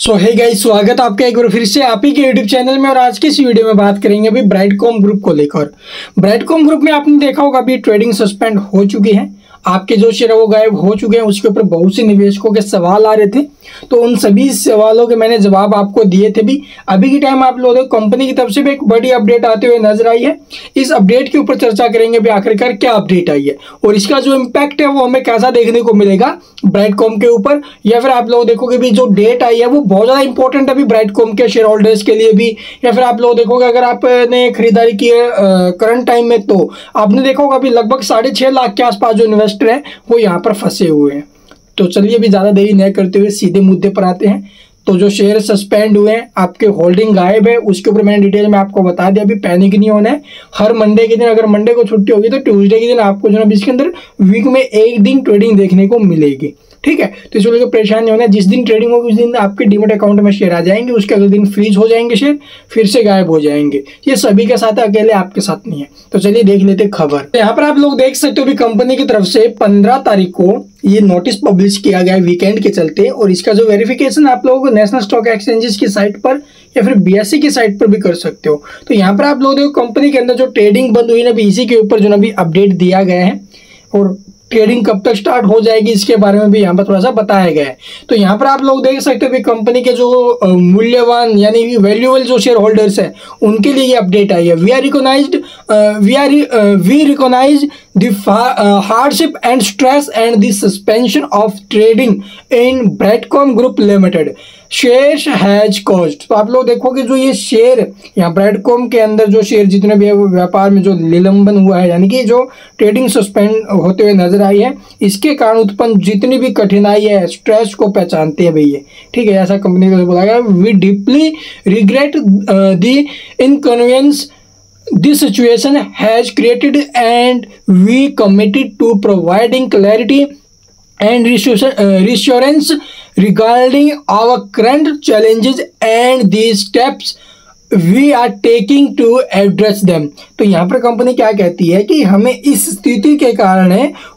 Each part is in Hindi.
सो है गाइस स्वागत आपका एक बार फिर से आप ही के यूट्यूब चैनल में और आज के इस वीडियो में बात करेंगे अभी ब्राइटकॉम ग्रुप को लेकर। ब्राइटकॉम ग्रुप में आपने देखा होगा अभी ट्रेडिंग सस्पेंड हो चुकी है। आपके जो शेयर वो गायब हो चुके हैं। उसके ऊपर बहुत से निवेशकों के सवाल आ रहे थे। तो उन सभी सवालों के मैंने जवाब आपको दिए थे भी। अभी के टाइम आप लोग कंपनी की तरफ़ से भी एक बड़ी अपडेट आते हुए नज़र आई है। इस अपडेट के ऊपर चर्चा करेंगे भी आखिरकार क्या अपडेट आई है। और इसका जो इम्पैक्ट है वो हमें कैसा देखने को मिलेगा ब्राइटकॉम के ऊपर, या फिर आप लोग देखोगे भी जो डेट आई है वो बहुत ज़्यादा इंपॉर्टेंट है अभी ब्राइटकॉम के शेयर होल्डर्स के लिए भी। या फिर आप लोग देखोगे अगर आपने खरीदारी की है करंट टाइम में तो। आपने देखा होगा अभी लगभग साढ़े लाख के आसपास जो इन्वेस्टर है, वो यहाँ पर फंसे हुए हैं। तो चलिए अभी ज़्यादा देरी न करते हुए सीधे मुद्दे पर आते हैं। तो जो शेयर सस्पेंड हुए हैं, आपके होल्डिंग गायब है, उसके ऊपर मैंने डिटेल में आपको बता दिया, अभी पैनिक नहीं होना है। हर मंडे के दिन, अगर मंडे को छुट्टी होगी तो ट्यूसडे के दिन आपको जो है इसके अंदर वीक में एक दिन ट्रेडिंग देखने को मिलेगी। ठीक है? तो इसको लेकर परेशान नहीं होना जिस दिन ट्रेडिंग होगी, उस दिन आपके डिमेट अकाउंट में शेयर आ जाएँगे, उसके अगले दिन फ्रीज हो जाएँगे शेयर, फिर से गायब हो जाएँगे। ये सभी के साथ अकेले आपके साथ नहीं है। तो चलिए देख लेते खबर। तो यहाँ पर आप लोग देख सकते हो भी कंपनी की तरफ़ से पंद्रह तारीख को ये नोटिस पब्लिश किया गया है वीकेंड के चलते और इसका जो वेरिफिकेशन आप लोगों को नेशनल स्टॉक एक्सचेंजेस की साइट पर या फिर बीएससी की साइट पर भी कर सकते हो। तो यहाँ पर आप लोग देखो कंपनी के अंदर जो ट्रेडिंग बंद हुई ना अभी इसी के ऊपर जो ना अभी अपडेट दिया गया है और ट्रेडिंग कब तक स्टार्ट हो जाएगी, इसके बारे में भी यहाँ पर थोड़ा सा बताया गया है। तो यहाँ पर आप लोग देख सकते हो कि कंपनी के जो मूल्यवान यानी कि वैल्यूएबल जो शेयर होल्डर्स है, उनके लिए ये अपडेट आई है। We are recognise we are we recognise the hardship and stress and the suspension of trading in Brightcom group limited शेष हैज़ कॉस्ट तो आप लोग देखोगे जो ये शेयर यहाँ ब्रेडकॉम के अंदर जो शेयर जितने भी है, वो व्यापार में जो निलंबन हुआ है, यानी कि जो ट्रेडिंग सस्पेंड होते हुए नज़र आई है, इसके कारण उत्पन्न जितनी भी कठिनाई है स्ट्रेस को पहचानते हैं भैया। ठीक है, ऐसा कंपनी को बोला गया। We deeply regret the inconvenience this situation has created and we committed to providing clarity and reassurance regarding our current challenges and the steps we are taking to address them तो यहाँ पर कंपनी क्या कहती है कि हमें इस स्थिति के कारण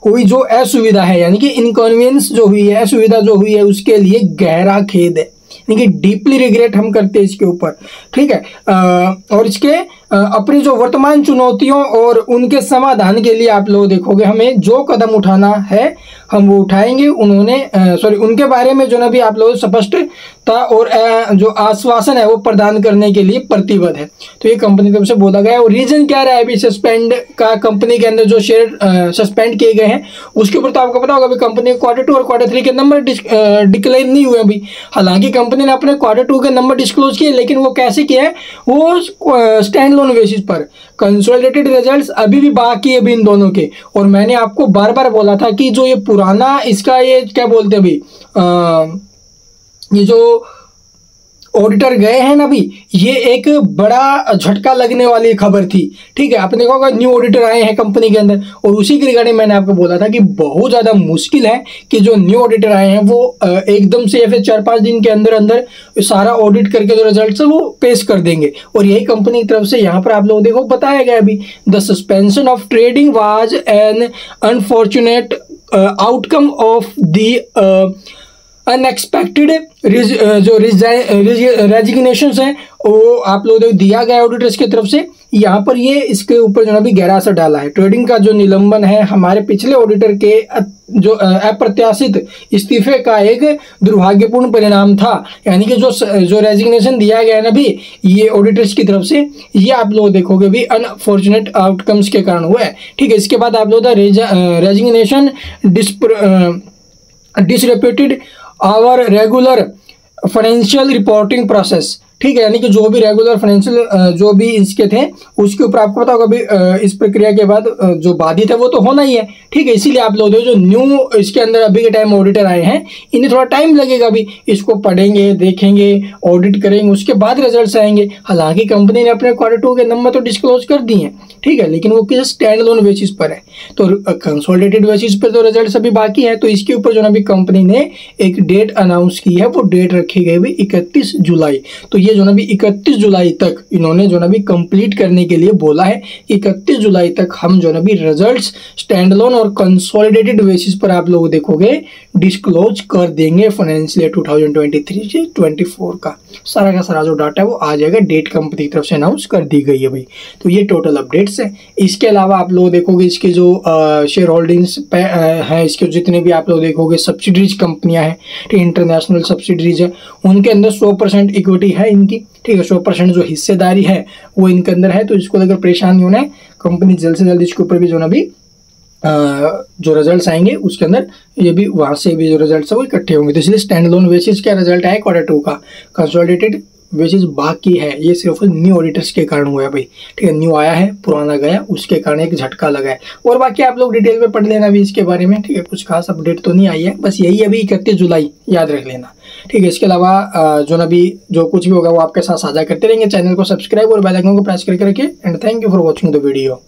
हुई जो असुविधा है यानी कि इनकन्वीनियंस जो हुई है असुविधा जो हुई है उसके लिए गहरा खेद है। यानी कि डीपली रिग्रेट हम करते हैं इसके ऊपर। ठीक है? आ, और इसके अपनी जो वर्तमान चुनौतियों और उनके समाधान के लिए आप लोग देखोगे हमें जो कदम उठाना है हम वो उठाएँगे। उन्होंने सॉरी उनके बारे में जो ना भी आप लोग स्पष्टता और आ, जो आश्वासन है वो प्रदान करने के लिए प्रतिबद्ध है। तो ये कंपनी तरफ़ से बोला गया है। और रीजन क्या रहा है अभी सस्पेंड का कंपनी के अंदर जो शेयर सस्पेंड किए गए हैं उसके ऊपर तो आपको पता होगा अभी कंपनी क्वार्टर टू और क्वार्टर थ्री के नंबर डिक्लेयर नहीं हुए अभी। हालाँकि कंपनी ने अपने क्वार्टर टू के नंबर डिस्क्लोज किए लेकिन वो कैसे किया है? वो स्टैंड लोन बेसिस पर। कंसोलिडेटेड रिजल्ट्स अभी भी बाकी है अभी इन दोनों के। और मैंने आपको बार बार बोला था कि जो ये पुराना, इसका ये क्या बोलते हैं अभी ये जो ऑडिटर गए हैं ना अभी, ये एक बड़ा झटका लगने वाली खबर थी। ठीक है, आपने होगा न्यू ऑडिटर आए हैं कंपनी के अंदर, और उसी के रिगार्डिंग मैंने आपको बोला था कि बहुत ज़्यादा मुश्किल है कि जो न्यू ऑडिटर आए हैं, वो एकदम से या फिर चार पाँच दिन के अंदर अंदर सारा ऑडिट करके जो रिज़ल्ट वो पेश कर देंगे। और यही कंपनी की तरफ़ से यहाँ पर आप लोग देखो, बताया गया अभी the suspension of trading was an unfortunate outcome of the unexpected जो रेजिग्नेशन है, वो आप लोगों दिया गया ऑडिटर्स की तरफ़ से। यहाँ पर ये इसके ऊपर जो है भी गहरा असर डाला है। ट्रेडिंग का जो निलंबन है, हमारे पिछले ऑडिटर के जो अप्रत्याशित इस्तीफे का एक दुर्भाग्यपूर्ण परिणाम था। यानी कि जो जो रेजिग्नेशन दिया गया है ना भी ये ऑडिटर्स की तरफ़ से, ये आप लोग देखोगे भी अनफॉर्चुनेट आउटकम्स के कारण हुआ है। ठीक है, इसके बाद आप लोग resignation disrupted our regular financial reporting process ठीक है, यानी कि जो भी रेगुलर फाइनेंशियल जो भी इसके थे, उसके ऊपर आपको पता होगा अभी इस प्रक्रिया के बाद जो बाधित है वो तो होना ही है। ठीक है, इसीलिए आप लोग जो न्यू इसके अंदर अभी के टाइम ऑडिटर आए हैं, इन्हें थोड़ा टाइम लगेगा अभी। इसको पढ़ेंगे, देखेंगे ऑडिट करेंगे, उसके बाद रिज़ल्ट आएँगे। हालाँकि कंपनी ने अपने क्वार्टर टू के नंबर तो डिस्क्लोज कर दिए हैं, ठीक है, लेकिन वो किस स्टैंड लोन बेसिस पर है। तो कंसोलिडेटेड बेसिस पर तो रिज़ल्ट अभी बाकी है तो इसके ऊपर जो ना अभी कंपनी ने एक डेट अनाउंस की है, वो डेट रखी गई भी इकतीस जुलाई। तो ये जो ना भी इकतीस जुलाई तक इन्होंने जो ना भी कंप्लीट करने के लिए बोला है, इकतीस जुलाई तक हम जो ना भी रिज़ल्ट स्टैंडलोन और कंसोलिडेटेड बेसिस पर आप लोग देखोगे डिस्क्लोज कर देंगे फाइनेंशियल ट्वेंटी थ्री से ट्वेंटी फोर का। सारा का सारा जो डाटा है वो आ जाएगा डेट कंपनी की तरफ़ से अनाउंस कर दी गई है भाई। तो ये टोटल अपडेट्स है। इसके अलावा आप लोग देखोगे इसके जो शेयर होल्डिंग्स हैं, इसके जितने भी आप लोग देखोगे सब्सिडरीज कंपनियाँ हैं, ठीक इंटरनेशनल सब्सिडरीज है, उनके अंदर सौ इक्विटी है इनकी, ठीक है, सौ परसेंट जो हिस्सेदारी है वो इनके अंदर है तो इसको लेकर परेशान नहीं होना है। कंपनी जल्द से जल्द इसके ऊपर भी जो ना भी जो रिजल्ट्स आएँगे, उसके अंदर ये भी वहाँ से भी जो रिजल्ट्स है वो इकट्ठे होंगे। तो इसलिए स्टैंड लोन बेसिस का रिज़ल्ट आया क्वार्टर टू का? कंसोलिडेटेड बेसिस बाकी है। ये सिर्फ़ न्यू ऑडिटर्स के कारण हुआ है भाई। ठीक है न्यू आया है, पुराना गया, उसके कारण एक झटका लगा है। और बाकी आप लोग डिटेल में पढ़ लेना भी इसके बारे में। ठीक है, कुछ खास अपडेट तो नहीं आई है। बस यही अभी इकतीस जुलाई, याद रख लेना। ठीक है, इसके अलावा जो ना भी जो कुछ भी होगा वो आपके साथ साझा करते रहेंगे। चैनल को सब्सक्राइब और बेल आइकन को प्रेस करके रखिए। And thank you for watching the video